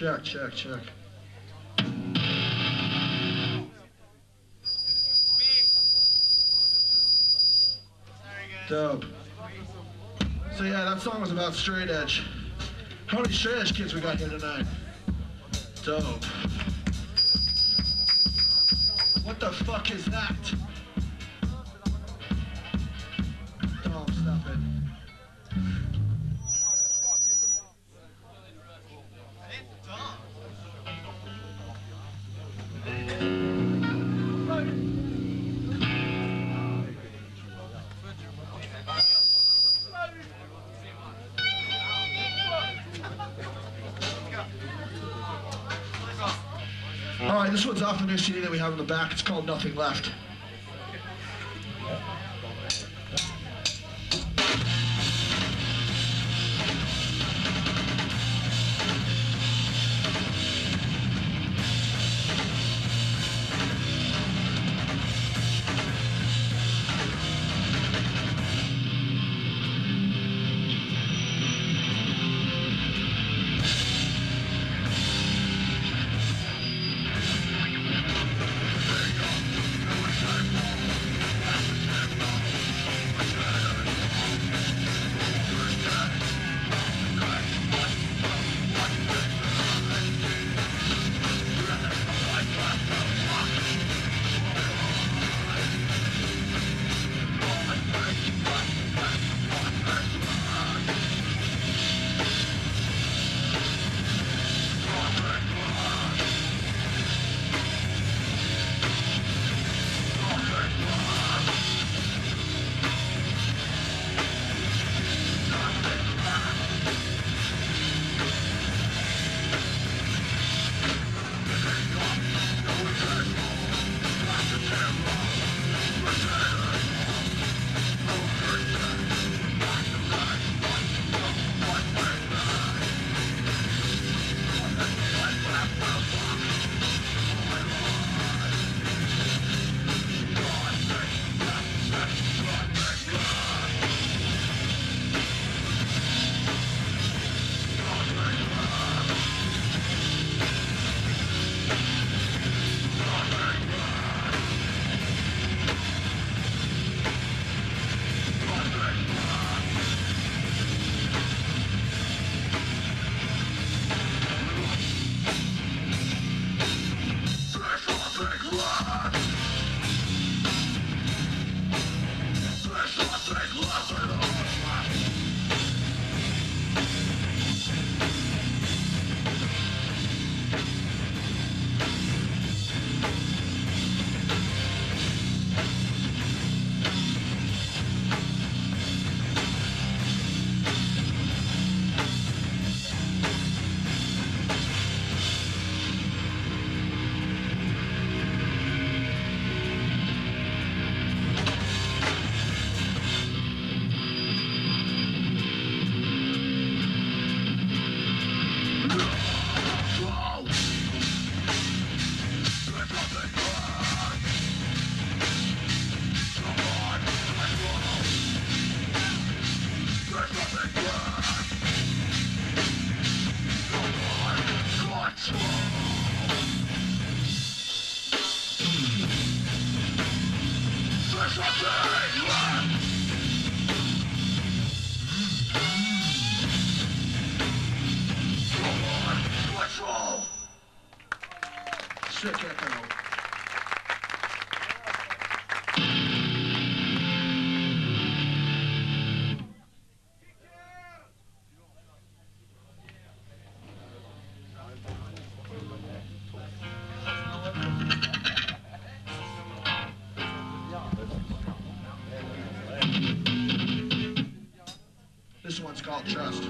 Check, check, check. Dope. So yeah, that song was about straight edge. How many straight edge kids we got here tonight? Dope. What the fuck is that? New CD that we have in the back. It's called Nothing Left. Trust.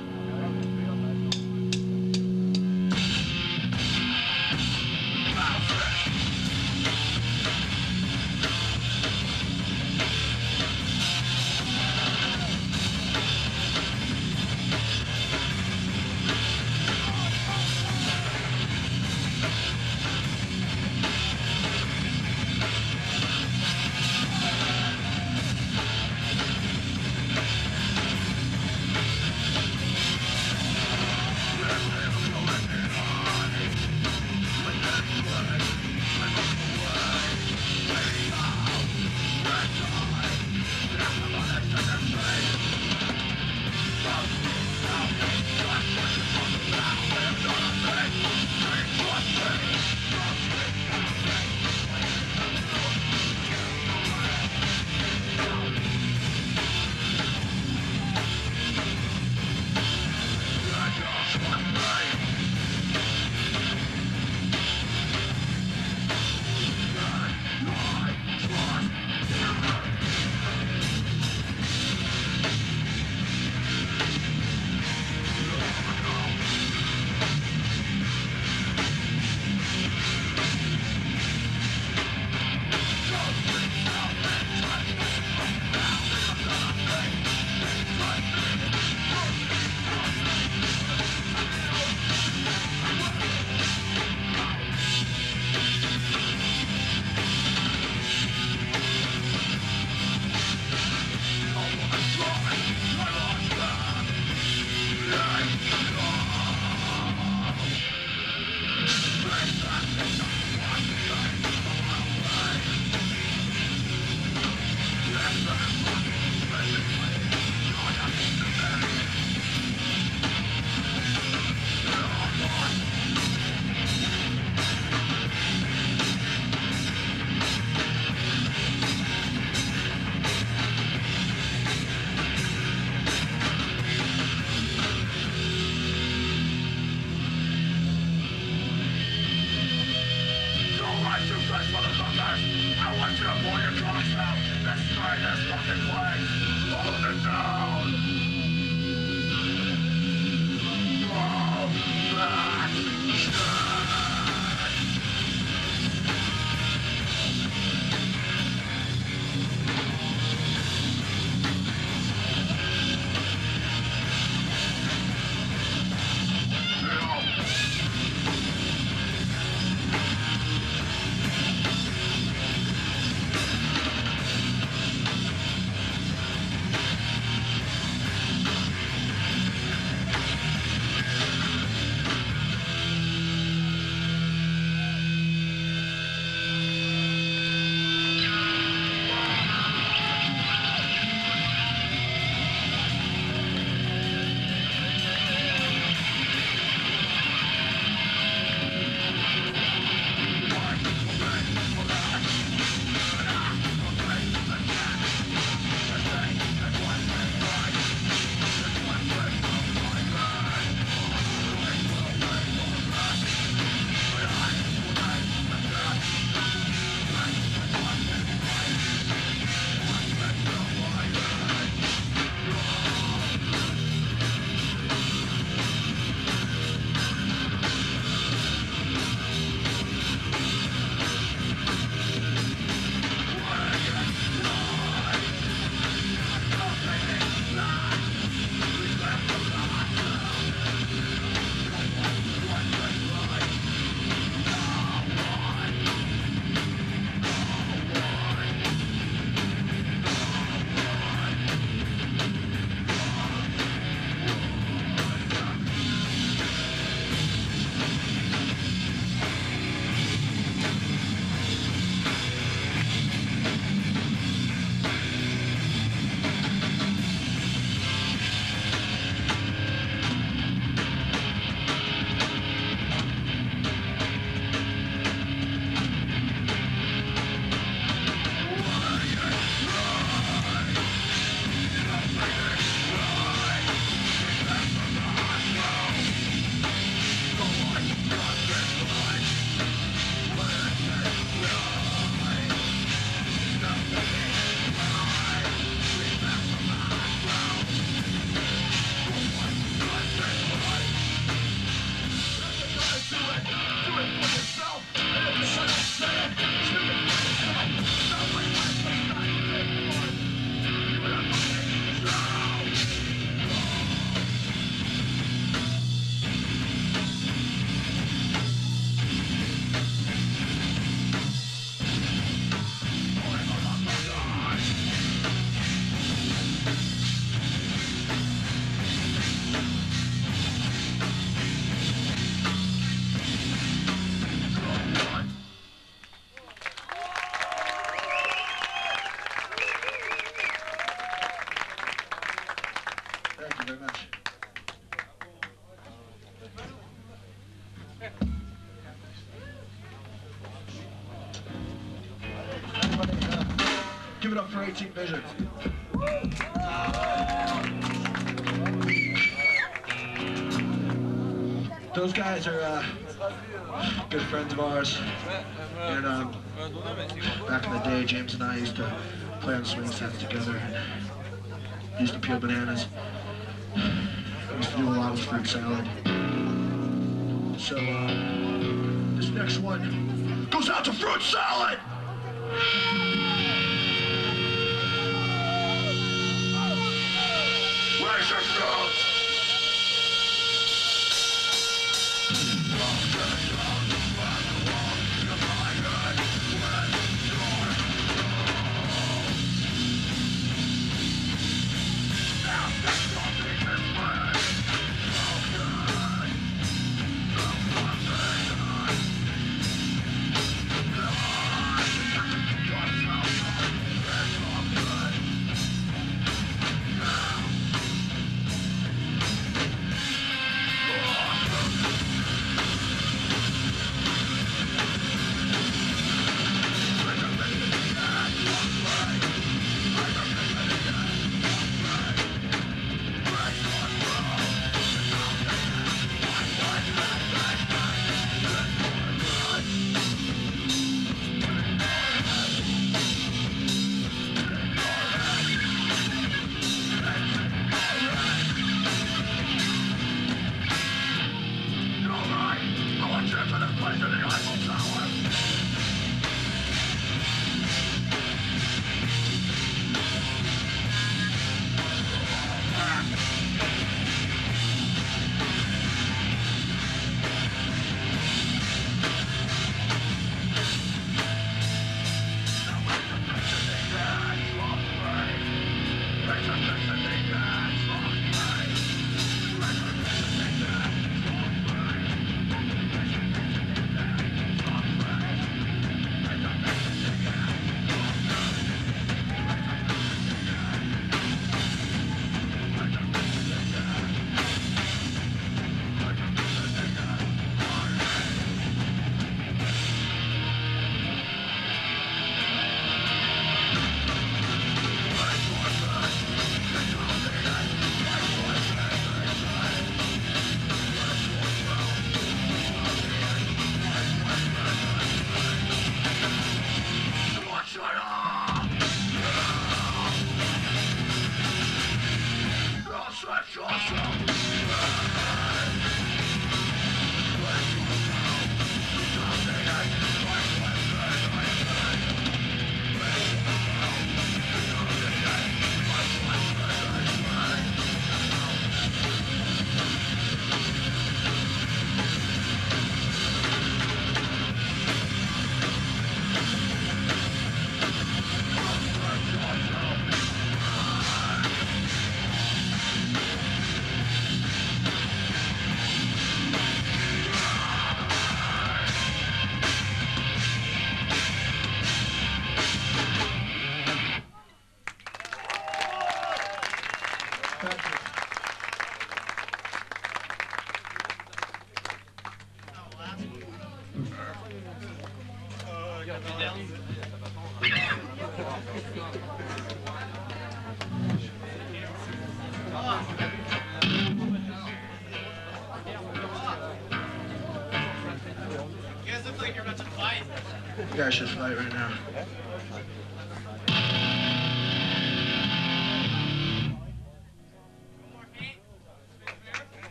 18 Vision. Those guys are uh, good friends of ours. And um, back in the day, James and I used to play on swing sets together and used to peel bananas. Used to do a lot of fruit salad. So uh, this next one goes out to fruit salad! You guys should fight right now.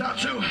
Out too.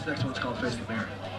This next one's called Face the Mirror.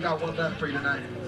Got one left for you tonight.